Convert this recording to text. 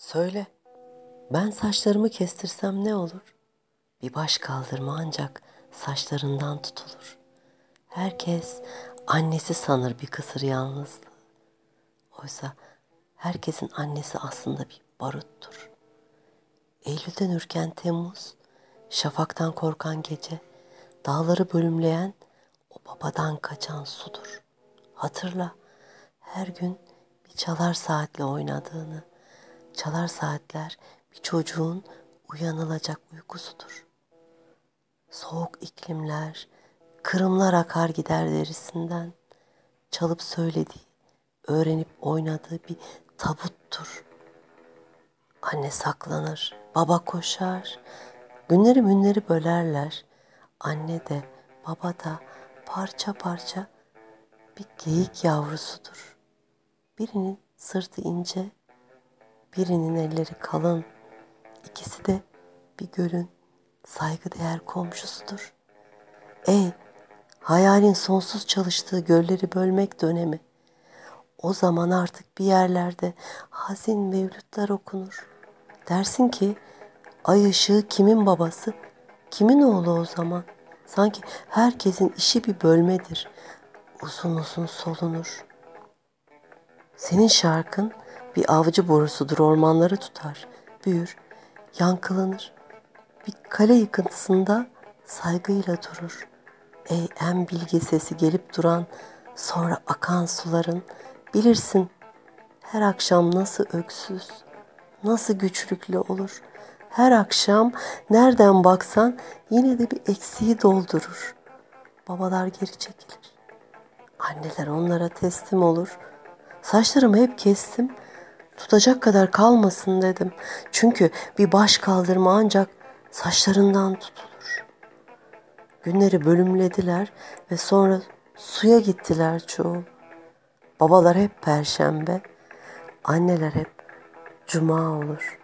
Söyle, ben saçlarımı kestirsem ne olur? Bir baş kaldırma ancak saçlarından tutulur. Herkes annesi sanır bir kısır yalnızlığı. Oysa herkesin annesi aslında bir baruttur. Eylül'den ürken Temmuz, şafaktan korkan gece, dağları bölümleyen o babadan kaçan sudur. Hatırla, her gün bir çalar saatle oynadığını, çalar saatler bir çocuğun uyanılacak uykusudur. Soğuk iklimler, kırımlar akar gider derisinden, çalıp söylediği, öğrenip oynadığı bir tabuttur. Anne saklanır, baba koşar, günleri münleri bölerler. Anne de, baba da parça parça bir geyik yavrusudur. Birinin sırtı ince, birinin elleri kalın. İkisi de bir gölün saygıdeğer komşusudur. Ey hayalin sonsuz çalıştığı gölleri bölmek dönemi. O zaman artık bir yerlerde hazin mevlütler okunur. Dersin ki ay ışığı kimin babası, kimin oğlu o zaman? Sanki herkesin işi bir bölmedir. Uzun uzun solunur. Senin şarkın bir avcı borusudur ormanları tutar, büyür, yankılanır. Bir kale yıkıntısında saygıyla durur. Ey en bilge sesi gelip duran, sonra akan suların, bilirsin her akşam nasıl öksüz, nasıl güçlüklü olur. Her akşam nereden baksan yine de bir eksiği doldurur. Babalar geri çekilir. Anneler onlara teslim olur. Saçlarımı hep kestim. Tutacak kadar kalmasın dedim. Çünkü bir baş kaldırma ancak saçlarından tutulur. Günleri bölümlediler ve sonra suya gittiler çoğu. Babalar hep perşembe, anneler hep cuma olur.''